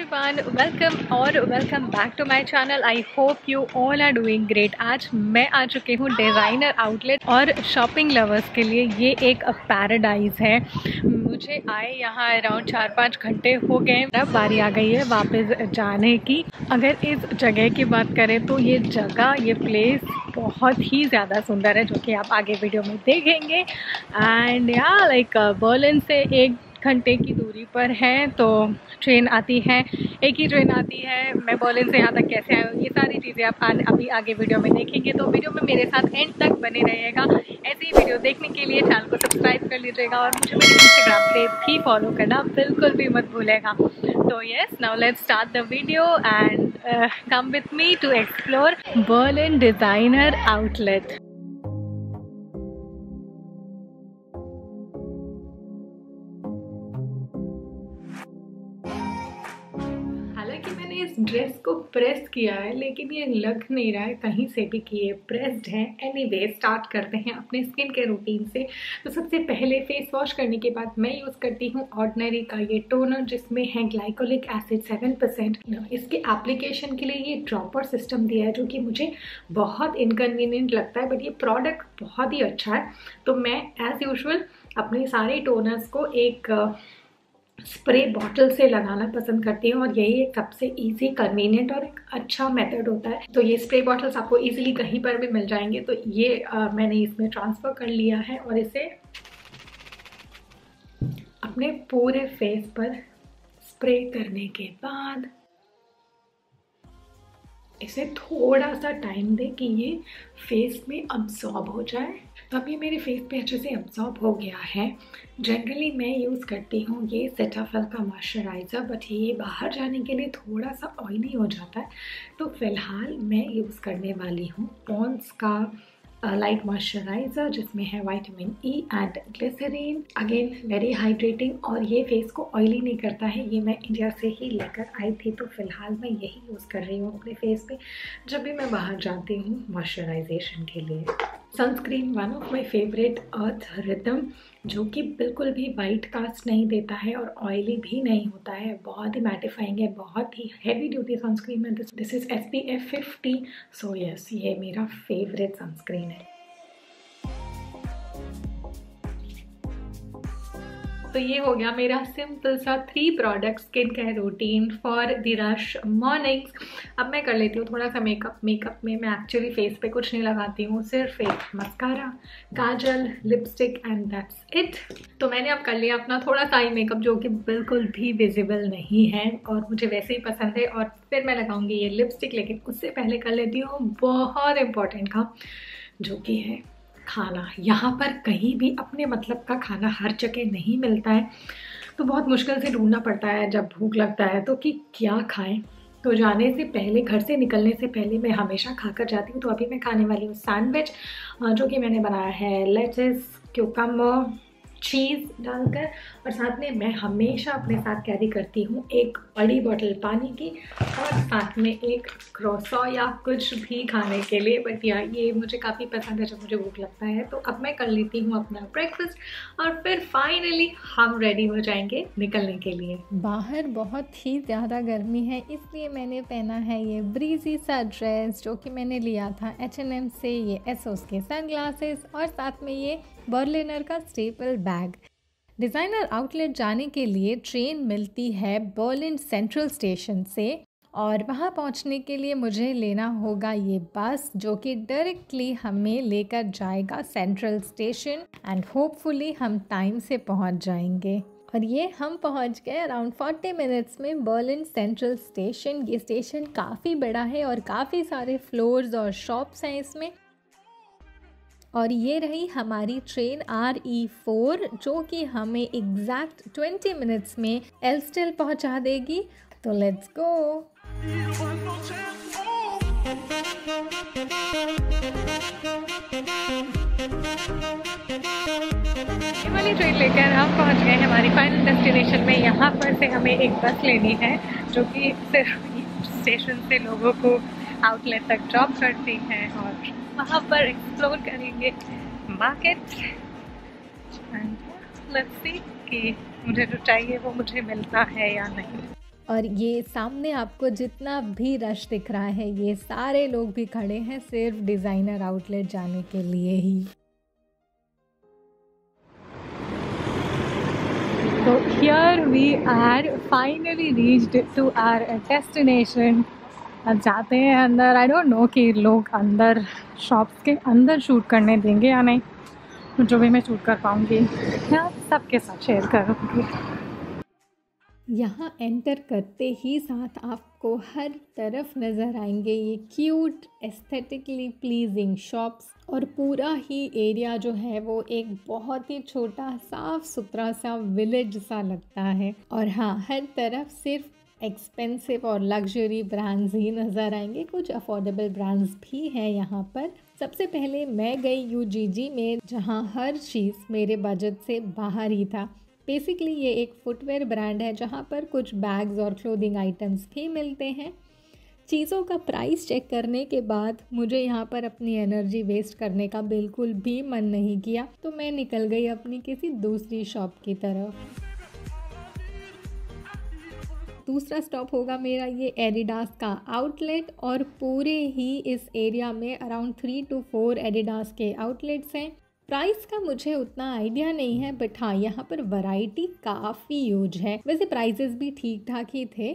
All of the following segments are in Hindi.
एवरीवन वेलकम और welcome back to my channel I hope you all are doing great आज मैं आ चुकी हूँ डिज़ाइनर आउटलेट और शॉपिंग लवर्स के लिए. ये एक पैराडाइज है. मुझे आए यहाँ अराउंड चार पाँच घंटे हो गए अब बारी आ गई है वापस जाने की. अगर इस जगह की बात करें तो ये जगह, ये प्लेस बहुत ही ज़्यादा सुंदर है, जो कि आप आगे वीडियो में देखेंगे. एंड या लाइक बर्लिन से एक घंटे की दूरी पर है तो ट्रेन आती है। एक ही ट्रेन आती है। मैं बॉलिन से यहाँ तक कैसे आया ये सारी चीज़ें आप आ, अभी आगे वीडियो में देखेंगे। तो वीडियो में मेरे साथ एंड तक बने रहिएगा। ऐसी ही वीडियो देखने के लिए चैनल को सब्सक्राइब कर लीजिएगा और मुझे मेरे इंस्टाग्राम पे भी फॉलो करना। बिल्कुल भी मत भूलेगा। तो yes now let start the video and come with me to explore Berlin designer outlet dress को प्रेस किया है, लेकिन ये लग नहीं रहा है, कहीं से भी कि ये प्रेस्ड है। एनी वे स्टार्ट करते हैं अपने स्किन के रूटीन से। तो सबसे पहले फेस वॉश करने के बाद मैं यूज़ करती हूँ ऑर्डनरी का ये टोनर जिसमें है ग्लाइकोलिक एसिड सेवन परसेंट इसके एप्लीकेशन के लिए ये ड्रॉपर सिस्टम दिया है, जो कि मुझे बहुत इनकन्वीनियंट लगता है बट ये प्रोडक्ट बहुत ही अच्छा है। तो मैं एज़ यूजल अपने सारे टोनर्स को एक स्प्रे बॉटल से लगाना पसंद करती हूँ और यही एक सबसे इजी कन्वीनियंट और एक अच्छा मेथड होता है। तो ये स्प्रे बॉटल्स आपको इजीली कहीं पर भी मिल जाएँगे। तो ये आ, मैंने इसमें ट्रांसफ़र कर लिया है और इसे अपने पूरे फेस पर स्प्रे करने के बाद इसे थोड़ा सा टाइम दे कि ये फेस में अब्सॉर्ब हो जाए। तो अब ये मेरे फेस पे अच्छे से अब्सॉर्ब हो गया है। जनरली मैं यूज़ करती हूँ ये सेटाफल का मॉइस्चराइज़र बट ये बाहर जाने के लिए थोड़ा सा ऑयली हो जाता है। तो फ़िलहाल मैं यूज़ करने वाली हूँ। पॉन्स का लाइट मॉइस्चराइज़र जिसमें है vitamin E and glycerine again very hydrating और ये फेस को ऑयली नहीं करता है, ये मैं इंडिया से ही लेकर आई थी तो फ़िलहाल मैं यही यूज़ कर रही हूँ अपने फेस पे, जब भी मैं बाहर जाती हूँ मॉइस्चराइजेशन के लिए। Sunscreen one of my favourite Earth Rhythm जो कि बिल्कुल भी वाइट कास्ट नहीं देता है और ऑयली भी नहीं होता है। बहुत ही मैटिफाइंग है, बहुत ही हैवी ड्यूटी सनस्क्रीन है। This is S P F fifty so yes ये मेरा फेवरेट सनस्क्रीन है। तो ये हो गया मेरा सिंपल सा three product skin care routine for the rush mornings अब मैं कर लेती हूँ थोड़ा सा मेकअप मेकअप में मैं एक्चुअली फेस पे कुछ नहीं लगाती हूँ, सिर्फ़ एक mascara kajal lipstick and that's it तो मैंने अब कर लिया अपना थोड़ा सा ही मेकअप जो कि बिल्कुल भी विजिबल नहीं है और मुझे वैसे ही पसंद है और फिर मैं लगाऊँगी ये लिपस्टिक लेकिन उससे पहले कर लेती हूँ बहुत इंपॉर्टेंट काम जो कि है। खाना। यहाँ पर कहीं भी अपने मतलब का खाना हर जगह नहीं मिलता है तो बहुत मुश्किल से ढूंढना पड़ता है जब भूख लगता है तो कि क्या खाएँ। तो जाने से पहले, घर से निकलने से पहले मैं हमेशा खा कर जाती हूँ। तो अभी मैं खाने वाली हूँ सैंडविच जो कि मैंने बनाया है, लेटेस, क्यूकम्बर चीज़ डालकर और साथ में मैं हमेशा अपने साथ कैरी करती हूँ एक बड़ी बॉटल पानी की और साथ में एक क्रोसो या कुछ भी खाने के लिए। बट या ये मुझे काफ़ी पसंद है, जब मुझे भूख लगता है। तो अब मैं कर लेती हूँ अपना ब्रेकफास्ट और फिर फाइनली हम रेडी हो जाएँगे निकलने के लिए। बाहर बहुत ही ज़्यादा गर्मी है, इसलिए मैंने पहना है ये ब्रीजी सा ड्रेस जो कि मैंने लिया था एच एम से, ये एसोस के सन और साथ में ये बर्लिनर का स्टेपल बैग। डिज़ाइनर आउटलेट जाने के लिए ट्रेन मिलती है बर्लिन सेंट्रल स्टेशन से और वहाँ पहुँचने के लिए मुझे लेना होगा ये बस जो कि डायरेक्टली हमें लेकर जाएगा सेंट्रल स्टेशन एंड होपफुली हम टाइम से पहुँच जाएँगे। और ये हम पहुँच गए अराउंड 40 मिनट्स में बर्लिन सेंट्रल स्टेशन। ये स्टेशन काफ़ी बड़ा है और काफ़ी सारे फ्लोर्स और शॉप्स हैं इसमें। और ये रही हमारी ट्रेन आर ई फोर जो कि हमें एग्जैक्ट ट्वेंटी मिनट्स में एल्स्टिल पहुँचा देगी। तो लेट्स गो वाली ट्रेन लेकर हम पहुँच गए हमारी फाइनल डेस्टिनेशन में। यहाँ पर से हमें एक बस लेनी है, जो कि सिर्फ़ स्टेशन से लोगों को आउटलेट तक ड्रॉप करती है और वहाँ पर एक्सप्लोर करेंगे। मार्केट लेट्स सी कि मुझे जो चाहिए वो मुझे मिलता है या नहीं। और ये सामने आपको जितना भी रश दिख रहा है ये सारे लोग भी खड़े हैं सिर्फ़ डिज़ाइनर आउटलेट जाने के लिए ही। तो here we are finally reached to our destination जाते हैं अंदर। आई डोंट नो कि लोग अंदर शॉप्स के अंदर शूट करने देंगे या नहीं। जो भी मैं शूट कर पाऊँगी। मैं सबके साथ शेयर करूँगी। यहाँ एंटर करते ही साथ आपको हर तरफ़ नज़र आएँगे ये क्यूट एस्थेटिकली प्लीजिंग शॉप्स और पूरा ही एरिया जो है वो एक बहुत ही छोटा साफ़ सुथरा सा विलेज सा लगता है। और हाँ हर तरफ़ सिर्फ़ एक्सपेंसिव और लग्जरी ब्रांड्स ही नज़र आएँगे। कुछ अफोर्डेबल ब्रांड्स भी हैं यहाँ पर। सबसे पहले मैं गई यूजीजी में, जहाँ हर चीज़ मेरे बजट से बाहर ही था। बेसिकली ये एक फुटवेयर ब्रांड है, जहाँ पर कुछ बैग्स और क्लोथिंग आइटम्स भी मिलते हैं। चीज़ों का प्राइस चेक करने के बाद मुझे यहाँ पर अपनी एनर्जी वेस्ट करने का बिल्कुल भी मन नहीं किया तो मैं निकल गई अपनी किसी दूसरी शॉप की तरफ़। दूसरा स्टॉप होगा मेरा ये एडिडास का आउटलेट और पूरे ही इस एरिया में around three two four Adidas के आउटलेट्स हैं। प्राइस का मुझे उतना आइडिया नहीं है बट हाँ यहाँ पर वैरायटी काफ़ी यूज़ है। वैसे प्राइजेस भी ठीक ठाक ही थे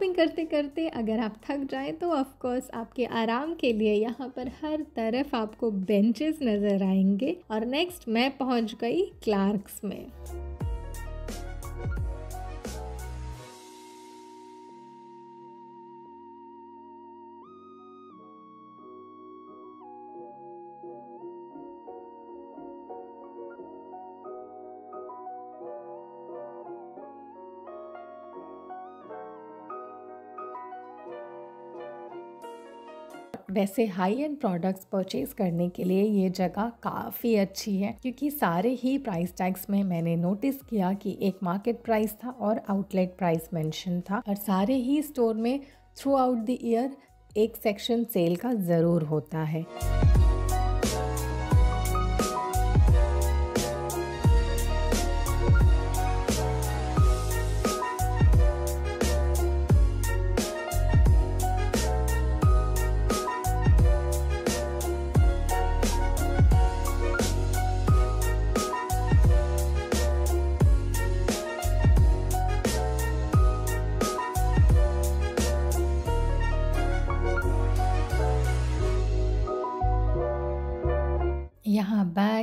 शॉपिंग करते करते अगर आप थक जाए तो ऑफकोर्स आपके आराम के लिए यहाँ पर हर तरफ़ आपको बेंचेस नज़र आएँगे। और नेक्स्ट मैं पहुँच गई क्लार्क्स में। वैसे हाई एंड प्रोडक्ट्स परचेज़ करने के लिए ये जगह काफ़ी अच्छी है, क्योंकि सारे ही प्राइस टैग्स में मैंने नोटिस किया कि एक मार्केट प्राइस था और आउटलेट प्राइस मेंशन था। और सारे ही स्टोर में थ्रू आउट द ईयर एक सेक्शन सेल का ज़रूर होता है।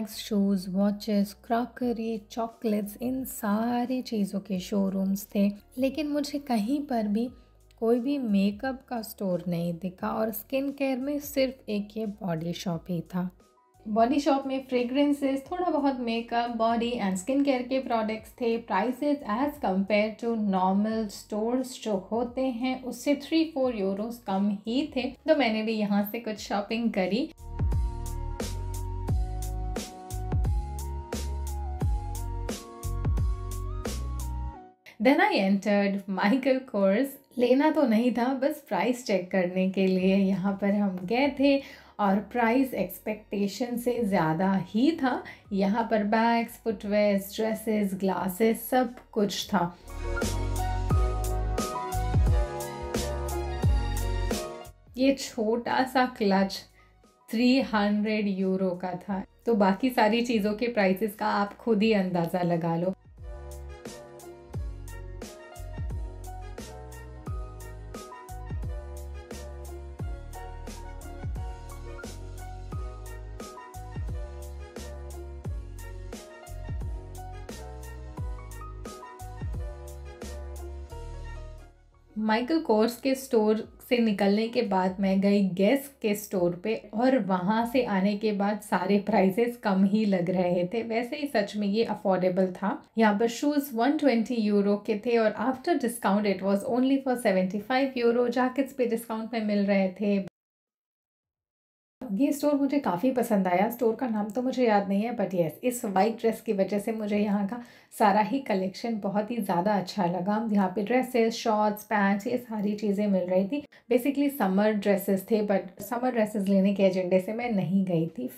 Bags shoes watches crockery chocolates इन सारी चीज़ों के शोरूम्स थे। लेकिन मुझे कहीं पर भी कोई भी मेकअप का स्टोर नहीं दिखा और स्किन केयर में सिर्फ़ एक ये बॉडी शॉप ही था। बॉडी शॉप में फ्रेग्रेंसेस थोड़ा बहुत makeup body and skin care के प्रोडक्ट्स थे। Prices as compared to normal stores जो होते हैं, उससे थ्री फोर यूरोस कम ही थे। तो मैंने भी यहाँ से कुछ शॉपिंग करी। Then I entered Michael Kors लेना तो नहीं था, बस प्राइस चेक करने के लिए यहाँ पर हम गए थे और प्राइस एक्सपेक्टेशन से ज़्यादा ही था। यहाँ पर बैग्स फुटवेयर ड्रेसेस ग्लासेस सब कुछ था। ये छोटा सा क्लच 300 यूरो का था। तो बाकी सारी चीज़ों के प्राइसेस का आप खुद ही अंदाज़ा लगा लो। माइकल कोर्स के स्टोर से निकलने के बाद मैं गई गैस के स्टोर पे और वहाँ से आने के बाद सारे प्राइसेस कम ही लग रहे थे। वैसे ही सच में ये अफोर्डेबल था। यहाँ पर शूज़ 120 यूरो के थे और after discount it was only for 75 euro jackets पे डिस्काउंट में मिल रहे थे। ये स्टोर मुझे काफ़ी पसंद आया। स्टोर का नाम तो मुझे याद नहीं है बट येस इस वाइट ड्रेस की वजह से मुझे यहाँ का सारा ही कलेक्शन बहुत ही ज़्यादा अच्छा लगा। यहाँ पे ड्रेसेस शॉर्ट्स पैंट्स ये सारी चीज़ें मिल रही थी। बेसिकली समर ड्रेसेस थे बट समर ड्रेसेस लेने के एजेंडे से मैं नहीं गई थी।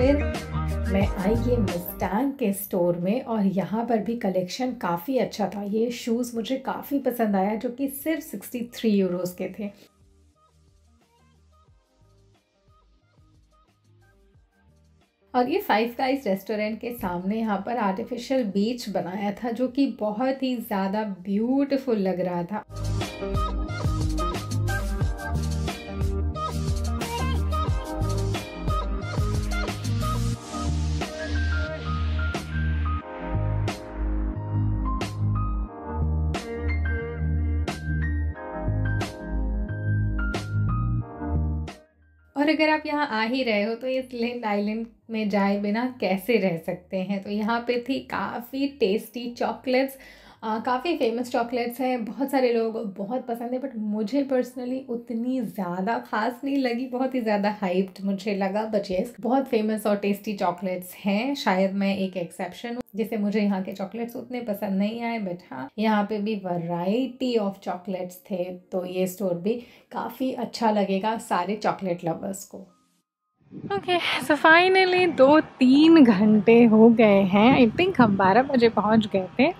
फिर मैं आई ये मस्टैंग के स्टोर में और यहाँ पर भी कलेक्शन काफ़ी अच्छा था। ये शूज़ मुझे काफ़ी पसंद आया जो कि सिर्फ़ सिक्सटी थ्री यूरोज़ के थे। और ये फाइव गाइस रेस्टोरेंट के सामने यहाँ पर आर्टिफिशियल बीच बनाया था जो कि बहुत ही ज़्यादा ब्यूटीफुल लग रहा था। अगर आप यहाँ आ ही रहे हो तो इस लिंड आइलैंड में जाए बिना कैसे रह सकते हैं? तो यहाँ पे थी काफ़ी टेस्टी चॉकलेट्स काफ़ी फ़ेमस चॉकलेट्स हैं, बहुत सारे लोग बहुत पसंद है बट मुझे पर्सनली उतनी ज़्यादा खास नहीं लगी, बहुत ही ज़्यादा हाइप्ड मुझे लगा बट येस बहुत फ़ेमस और टेस्टी चॉकलेट्स हैं। शायद मैं एक एक्सेप्शन हूँ, जिसे मुझे यहाँ के चॉकलेट्स उतने पसंद नहीं आए बट हाँ यहाँ पे भी वैरायटी ऑफ़ चॉकलेट्स थे तो ये स्टोर भी काफ़ी अच्छा लगेगा सारे चॉकलेट लवर्स को। ओके सो फाइनली दो तीन घंटे हो गए हैं। आई थिंक हम बारह बजे पहुँच गए थे।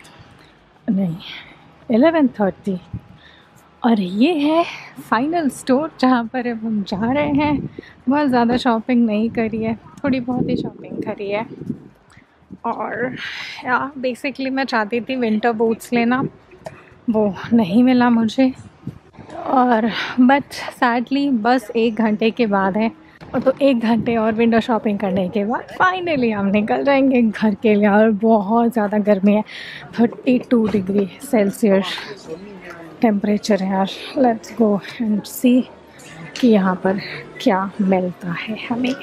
नहीं एलेवन थर्टी और ये है फाइनल स्टोर जहाँ पर अब हम जा रहे हैं। बहुत ज़्यादा शॉपिंग नहीं करी है, थोड़ी बहुत ही शॉपिंग करी है। और या बेसिकली मैं चाहती थी विंटर बूट्स लेना, वो नहीं मिला मुझे। और बट सैडली बस एक घंटे के बाद है। तो एक घंटे और विंडो शॉपिंग करने के बाद फाइनली हम निकल जाएँगे घर के लिए और बहुत ज़्यादा गर्मी है। Thirty two degree Celsius temperature है यार। लेट्स गो एंड सी कि यहाँ पर क्या मिलता है हमें।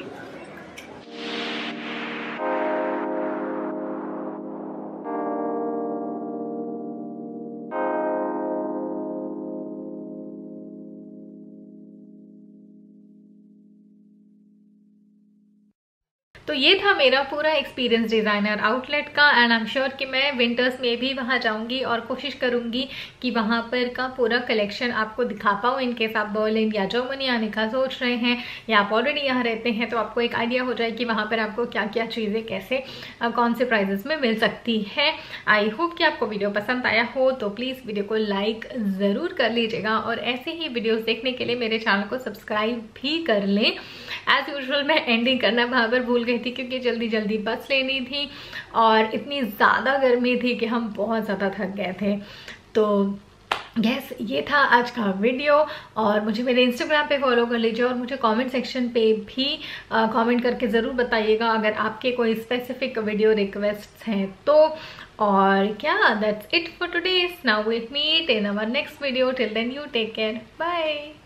ये था मेरा पूरा एक्सपीरियंस डिज़ाइनर आउटलेट का एंड आई एम श्योर कि मैं विंटर्स में भी वहाँ जाऊँगी और कोशिश करूँगी कि वहाँ पर का पूरा कलेक्शन आपको दिखा पाऊँ इनकेस आप बर्लिन या जर्मनी आने का सोच रहे हैं, या आप ऑलरेडी यहाँ रहते हैं तो आपको एक आइडिया हो जाए कि वहाँ पर आपको क्या क्या चीज़ें कैसे कौन से प्राइजेस में मिल सकती है। आई होप कि आपको वीडियो पसंद आया हो तो प्लीज़ वीडियो को लाइक ज़रूर कर लीजिएगा, और ऐसे ही वीडियोज़ देखने के लिए मेरे चैनल को सब्सक्राइब भी कर लें। एज यूजल मैं एंडिंग करना वहाँ पर भूल गई थी क्योंकि जल्दी जल्दी बस लेनी थी और इतनी ज़्यादा गर्मी थी कि हम बहुत ज़्यादा थक गए थे। तो गैस yes, ये था आज का वीडियो और मुझे मेरे इंस्टाग्राम पे फॉलो कर लीजिए और मुझे कमेंट सेक्शन पे भी कमेंट करके ज़रूर बताइएगा अगर आपके कोई स्पेसिफिक वीडियो रिक्वेस्ट हैं तो। और क्या that's it for today now with meet in our next video till then you take care bye